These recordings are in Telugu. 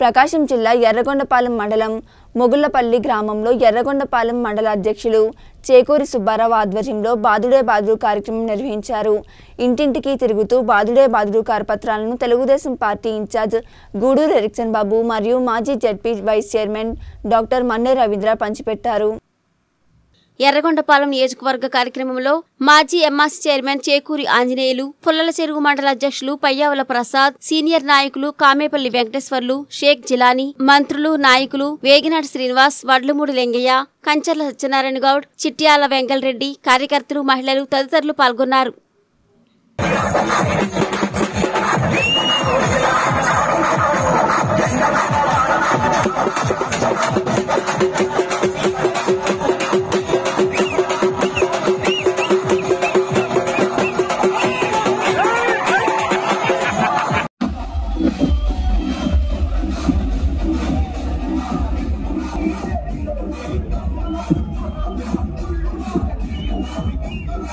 ప్రకాశం జిల్లా ఎర్రగొండపాలెం మండలం మొగుళ్ళపల్లి గ్రామంలో ఎర్రగొండపాలెం మండల అధ్యక్షులు చేకూరి సుబ్బారావు ఆధ్వర్యంలో బాదుడే బాదుడు కార్యక్రమం నిర్వహించారు. ఇంటింటికి తిరుగుతూ బాదుడే బాదుడు కార్పత్రాలను Telugu Desam party incharge Gudur Erickson Babu మరియు మాజీ ZP vice chairman doctor Manne Ravindra పంచిపెట్టారు. ఎర్రగొండపాలెం నియోజకవర్గ కార్యక్రమంలో మాజీ ఎంఆర్సీ చైర్మన్ చేకూరి ఆంజనేయులు పుల్లల చెరువు మండల అధ్యక్షులు పయ్యావుల ప్రసాద్ సీనియర్ నాయకులు కామేపల్లి వెంకటేశ్వర్లు షేక్ జిలానీ మంత్రులు నాయకులు వేగినాటి శ్రీనివాస్ వడ్లమూడి లింగయ్య కంచర్ల సత్యనారాయణ గౌడ్ చిట్యాల వెంకలరెడ్డి కార్యకర్తలు మహిళలు తదితరులు పాల్గొన్నారు.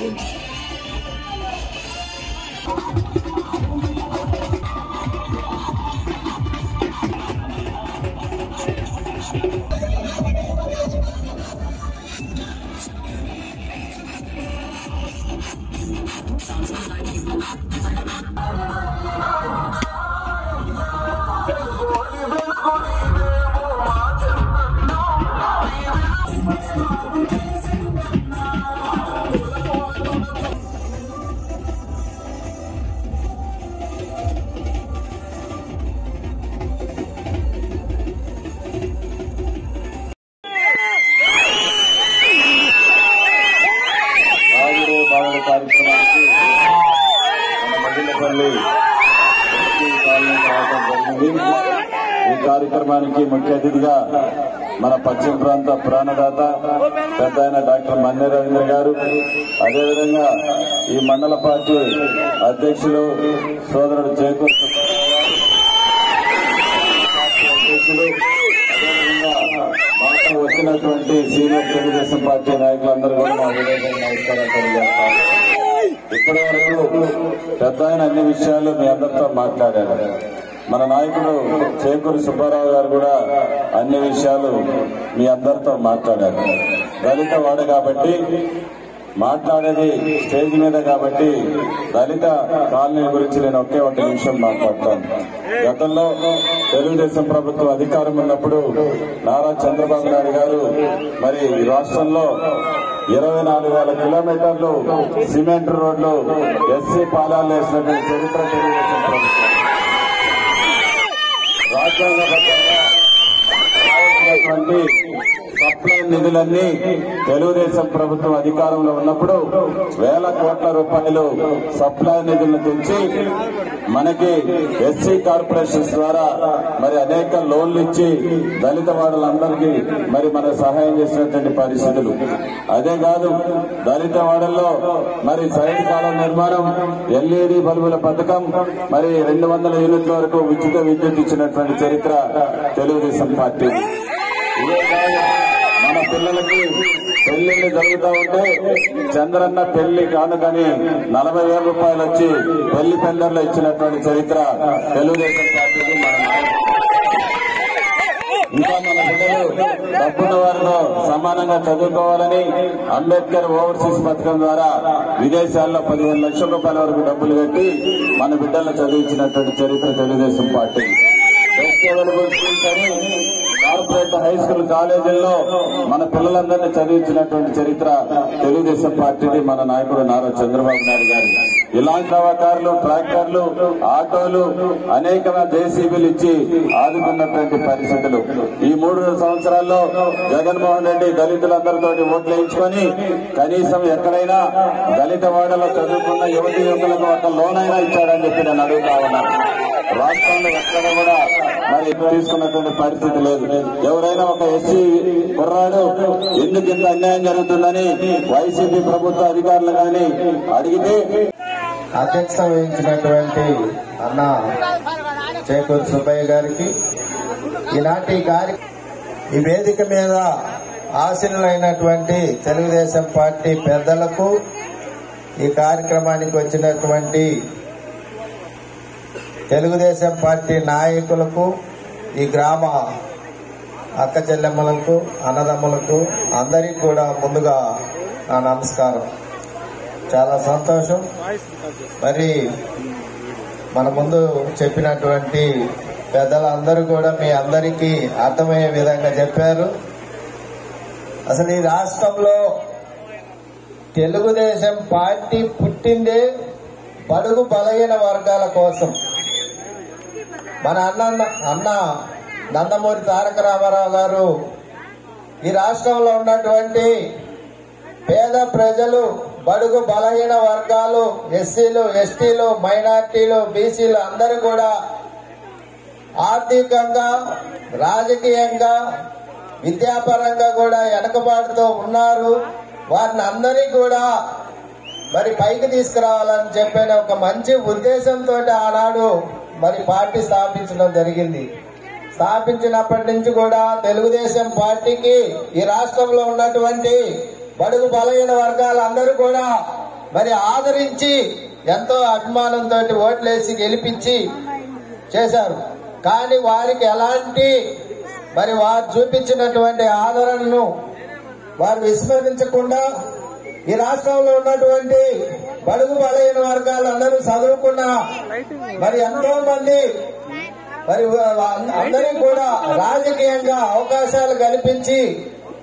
Legends. కార్యక్రమానికి ముఖ్య అతిథిగా మన పశ్చిమ ప్రాంత ప్రాణదాత పెద్ద ఆయన డాక్టర్ మన్నే రవీంద్ర గారు. అదేవిధంగా ఈ మండల పార్టీ అధ్యక్షులు సోదరుడు చేకూరు వచ్చినటువంటి సీనియర్ తెలుగుదేశం పార్టీ నాయకులందరూ కూడా మా విధంగా ఇప్పటి వరకు పెద్ద ఆయన అన్ని విషయాలు మీ అందరితో మాట్లాడారు. మన నాయకుడు చేకూరి సుబ్బారావు గారు కూడా అన్ని విషయాలు మీ అందరితో మాట్లాడారు. దళిత వాడు కాబట్టి మాట్లాడేది స్టేజ్ మీద కాబట్టి దళిత కాలనీ గురించి నేను ఒకే ఒక నిమిషం మాట్లాడతాను. గతంలో తెలుగుదేశం ప్రభుత్వం అధికారం ఉన్నప్పుడు నారా చంద్రబాబు నాయుడు గారు మరి ఈ రాష్ట్రంలో ఇరవై నాలుగు వేల కిలోమీటర్లు సిమెంట్ రోడ్లు ఎస్సీ పాలాలు వేసినటువంటి చరిత్ర తెలుగుదేశం ప్రభుత్వం. నిధులన్నీ తెలుగుదేశం ప్రభుత్వం అధికారంలో ఉన్నప్పుడు వేల కోట్ల రూపాయలు సప్లై నిధులను తెచ్చి మనకి ఎస్సీ కార్పొరేషన్స్ ద్వారా మరి అనేక లోన్లు ఇచ్చి దళిత వాడలందరికీ మరి మన సహాయం చేసినటువంటి పరిస్థితులు. అదే కాదు దళిత వాడల్లో మరి సైడ్ కాలం నిర్మాణం ఎల్ఈడి బల్బుల పథకం మరి రెండు వందల యూనిట్ల వరకు ఉచిత విద్యుత్ ఇచ్చినటువంటి చరిత్ర తెలుగుదేశం పార్టీ పిల్లలకి పెళ్ళిళ్ళు జరుగుతూ ఉంటే చంద్రన్న పెళ్ళి కానుకని నలభై వేల రూపాయలు వచ్చి పెళ్ళి పెండర్లు ఇచ్చినటువంటి చరిత్ర తెలుగుదేశం పార్టీకి ఇంకా మన పిల్లలు డబ్బున్న వారితో సమానంగా చదువుకోవాలని అంబేద్కర్ ఓవర్సీస్ పథకం ద్వారా విదేశాల్లో పదిహేను లక్షల రూపాయల వరకు డబ్బులు పెట్టి మన బిడ్డలను చదివించినటువంటి చరిత్ర Telugu Desam party. Corporate high school కాలేజీల్లో మన పిల్లలందరినీ చదివించినటువంటి చరిత్ర తెలుగుదేశం పార్టీది మన నాయకుడు నారా చంద్రబాబు నాయుడు గారు. ఇలాంటి కార్లు ట్రాక్టర్లు ఆటోలు అనేకమైన జేసీబీలు ఇచ్చి ఆదుకున్నటువంటి పరిస్థితులు. ఈ మూడు సంవత్సరాల్లో జగన్మోహన్ రెడ్డి దళితులందరితో ఓట్లు వేయించుకొని కనీసం ఎక్కడైనా దళిత వాడలో చదువుకున్న యువతి యువకులకు ఒక లోన్ అయినా ఇచ్చాడని చెప్పి నేను అడుగుతా ఉన్నాను. రాష్ట్రంలో ఎక్కడ కూడా మరి తీసుకున్నటువంటి పరిస్థితి లేదు. ఎవరైనా ఒక ఎస్సీ కుర్రాడు ఎందుకు ఇంత అన్యాయం జరుగుతుందని వైసీపీ ప్రభుత్వ అధికారులు కానీ అడిగితే అధ్యక్ష వహించినటువంటి అన్న చేకూరు సుబ్బయ్య గారికి ఇలాంటి కార్య ఈ వేదిక మీద ఆశీనులైనటువంటి తెలుగుదేశం పార్టీ పెద్దలకు ఈ కార్యక్రమానికి వచ్చినటువంటి తెలుగుదేశం పార్టీ నాయకులకు ఈ గ్రామ అక్క చెల్లెమ్మలకు అన్నదమ్ములకు అందరికీ కూడా ముందుగా నా నమస్కారం. చాలా సంతోషం. మరి మన ముందు చెప్పినటువంటి పెద్దలందరూ కూడా మీ అందరికీ అర్థమయ్యే విధంగా చెప్పారు. అసలు ఈ రాష్ట్రంలో తెలుగుదేశం పార్టీ పుట్టిందే బడుగు బలహీన వర్గాల కోసం. మన అన్న అన్న నందమూరి తారక రామారావు గారు ఈ రాష్ట్రంలో ఉన్నటువంటి పేద ప్రజలు బడుగు బలహీన వర్గాలు ఎస్సీలు ఎస్టీలు మైనార్టీలు బీసీలు అందరూ కూడా ఆర్థికంగా రాజకీయంగా విద్యాపరంగా కూడా వెనకబాటుతో ఉన్నారు. వారిని అందరినీ కూడా మరి పైకి తీసుకురావాలని చెప్పిన ఒక మంచి ఉద్దేశంతో ఆనాడు మరి పార్టీ స్థాపించడం జరిగింది. స్థాపించినప్పటి నుంచి కూడా తెలుగుదేశం పార్టీకి ఈ రాష్ట్రంలో ఉన్నటువంటి బడుగు బలహీన వర్గాలందరూ కూడా మరి ఆదరించి ఎంతో అభిమానంతో ఓట్లేసి గెలిపించి చేశారు. కానీ వారికి ఎలాంటి మరి వారు చూపించినటువంటి ఆదరణను వారు విస్మరించకుండా ఈ రాష్ట్రంలో ఉన్నటువంటి బడుగు బలహీన వర్గాలందరూ చదువుకున్న మరి ఎంతో మంది మరి అందరికీ కూడా రాజకీయంగా అవకాశాలు కల్పించి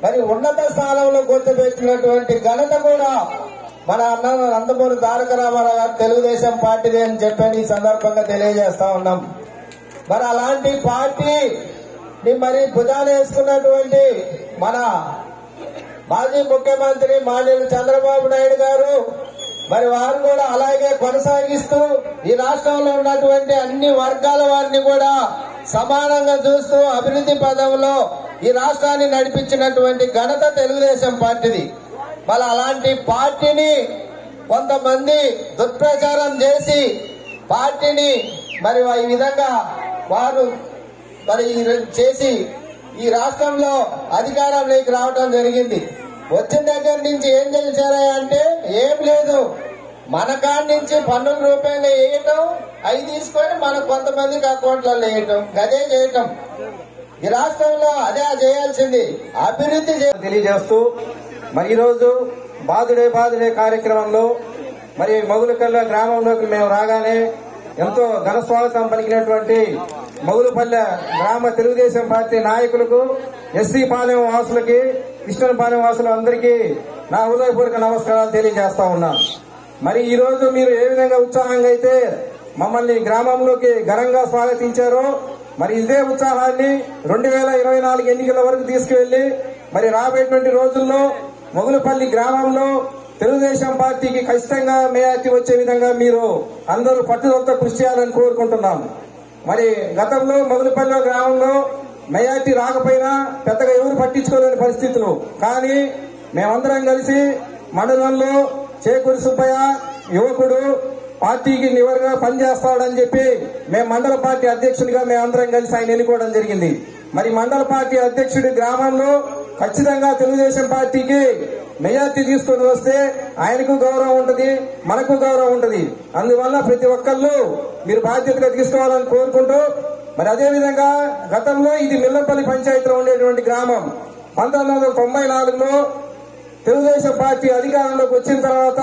మరి ఉన్నత స్థానంలో గుర్తుపెట్టినటువంటి ఘనత కూడా మన అన్న నందమూరి తారక రామారావు గారు తెలుగుదేశం పార్టీదే అని చెప్పని ఈ సందర్భంగా తెలియజేస్తా ఉన్నాం. మరి అలాంటి పార్టీ మరి భుజాన వేసుకున్నటువంటి మన మాజీ ముఖ్యమంత్రి మాన్యులు చంద్రబాబు నాయుడు గారు మరి వారు కూడా అలాగే కొనసాగిస్తూ ఈ రాష్ట్రంలో ఉన్నటువంటి అన్ని వర్గాల వారిని కూడా సమానంగా చూస్తూ అభివృద్ధి పదంలో ఈ రాష్ట్రాన్ని నడిపించినటువంటి ఘనత తెలుగుదేశం పార్టీది. మరి అలాంటి పార్టీని కొంతమంది దుష్ప్రచారం చేసి పార్టీని మరి ఈ విధంగా వారు మరి చేసి ఈ రాష్ట్రంలో అధికారంలోకి రావడం జరిగింది. వచ్చిన దగ్గర నుంచి ఏం చేశారా అంటే ఏం లేదు. మన కాడి నుంచి పన్నుల రూపాయలు వేయటం అవి తీసుకొని మన కొంతమందికి అకౌంట్లలో వేయటం గదే చేయటం. ఈ రాష్ట్రంలో అదే చేయాల్సింది. అభివృద్ధి తెలియజేస్తూ మరి ఈరోజు బాధుడే బాధుడే కార్యక్రమంలో మరి మొగులకల్ల గ్రామంలోకి మేము రాగానే ఎంతో ఘనస్వాగతం పలికినటువంటి మగులుపల్లె గ్రామ తెలుగుదేశం పార్టీ నాయకులకు ఎస్సీ పాలెం వాసులకి విష్ణుపాలెం వాసులు అందరికీ నా హృదయపూర్వక నమస్కారాలు తెలియజేస్తా ఉన్నాను మరి ఈ రోజు మీరు ఏ విధంగా ఉత్సాహంగా అయితే మమ్మల్ని గ్రామంలోకి ఘనంగా స్వాగతించారో మరి ఇదే ఉత్సాహాన్ని రెండు వేల ఇరవై నాలుగు ఎన్నికల వరకు తీసుకువెళ్ళి మరి రాబోయేటువంటి రోజుల్లో మొగులపల్లి గ్రామంలో తెలుగుదేశం పార్టీకి ఖచ్చితంగా మేయార్టీ వచ్చే విధంగా మీరు అందరూ పట్టుదలతో కృషి చేయాలని కోరుకుంటున్నాం మరి గతంలో మొదలుపల్లి గ్రామంలో మెజార్టీ రాకపోయినా పెద్దగా ఎవరు పట్టించుకోలేని పరిస్థితులు. కానీ మేమందరం కలిసి మండలంలో చేకూరి సుబ్బయ్య యువకుడు పార్టీకి నివరుగా పనిచేస్తాడని చెప్పి మేము మండల పార్టీ అధ్యక్షుడిగా మేమందరం కలిసి ఆయన ఎన్నుకోవడం జరిగింది. మరి మండల పార్టీ అధ్యక్షుడి గ్రామంలో ఖచ్చితంగా తెలుగుదేశం పార్టీకి మెజార్టీ తీసుకొని వస్తే ఆయనకు గౌరవం ఉంటుంది మనకు గౌరవం ఉంటుంది. అందువల్ల ప్రతి ఒక్కళ్ళు మీరు బాధ్యతగా తీసుకోవాలని కోరుకుంటూ మరి అదేవిధంగా గతంలో ఇది మిల్లపల్లి పంచాయతీలో ఉండేటువంటి గ్రామం. పంతొమ్మిది వందల తొంభై నాలుగులో తెలుగుదేశం పార్టీ అధికారంలోకి వచ్చిన తర్వాత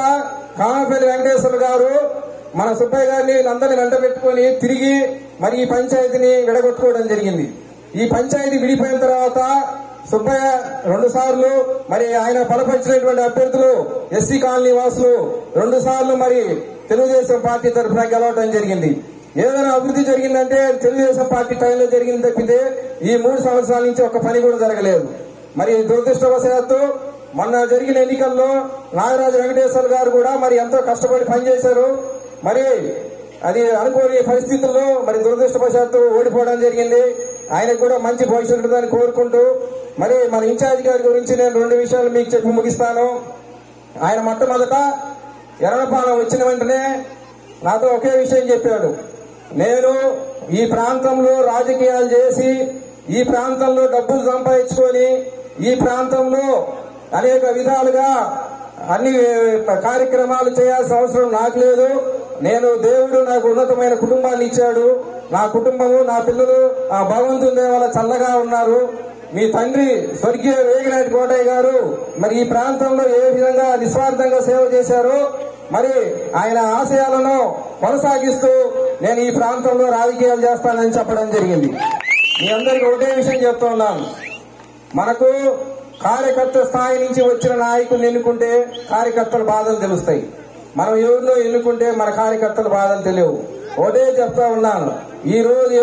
కామపల్లి వెంకటేశ్వర గారు మన సుబ్బయ్య గారిని అందరిని వెంట పెట్టుకుని తిరిగి మరి ఈ పంచాయతీని విడగొట్టుకోవడం జరిగింది. ఈ పంచాయతీ విడిపోయిన తర్వాత సుబ్బయ్య రెండు సార్లు మరి ఆయన బలపరిచినటువంటి అభ్యర్థులు ఎస్సీ కాలనీ వాసులు రెండు సార్లు మరి తెలుగుదేశం పార్టీ తరఫున గెలవడం జరిగింది. ఏదైనా అభివృద్ధి జరిగిందంటే తెలుగుదేశం పార్టీ టైంలో జరిగింది తప్పితే ఈ మూడు సంవత్సరాల నుంచి ఒక పని కూడా జరగలేదు. మరి దురదృష్టవశాత్తు మొన్న జరిగిన ఎన్నికల్లో నాగరాజు వెంకటేశ్వర గారు కూడా మరి ఎంతో కష్టపడి పనిచేశారు. మరి అది అనుకోని పరిస్థితుల్లో మరి దురదృష్టవశాత్తు ఓడిపోవడం జరిగింది. ఆయనకు కూడా మంచి భవిష్యత్తు ఉంటుందని కోరుకుంటూ మరి మన ఇన్ఛార్జ్ గారి గురించి నేను రెండు విషయాలు మీకు చెప్పి ముగిస్తాను. ఆయన మొట్టమొదట ఎర్రపాలెం వచ్చిన వెంటనే నాతో ఒకే విషయం చెప్పాడు. నేను ఈ ప్రాంతంలో రాజకీయాలు చేసి ఈ ప్రాంతంలో డబ్బులు సంపాదించుకొని ఈ ప్రాంతంలో అనేక విధాలుగా అన్ని కార్యక్రమాలు చేయాల్సిన అవసరం నాకు లేదు. నేను దేవుడు నాకు ఉన్నతమైన కుటుంబాన్ని ఇచ్చాడు. నా కుటుంబము నా పిల్లలు ఆ భగవంతుని వాళ్ళ చల్లగా ఉన్నారు. మీ తండ్రి స్వర్గీయ వేగినాటి కోటయ్య గారు మరి ఈ ప్రాంతంలో ఏ విధంగా నిస్వార్థంగా సేవ చేశారో మరి ఆయన ఆశయాలను కొనసాగిస్తూ నేను ఈ ప్రాంతంలో రాజకీయాలు చేస్తానని చెప్పడం జరిగింది. మీ అందరికీ ఒకటే విషయం చెప్తున్నాను మనకు కార్యకర్త స్థాయి నుంచి వచ్చిన నాయకుల్ని ఎన్నుకుంటే కార్యకర్తల బాధలు తెలుస్తాయి. మనం ఎవరినో ఎన్నుకుంటే మన కార్యకర్తల బాధలు తెలియవు. ఒకటే చెప్తా ఉన్నాను. ఈ రోజు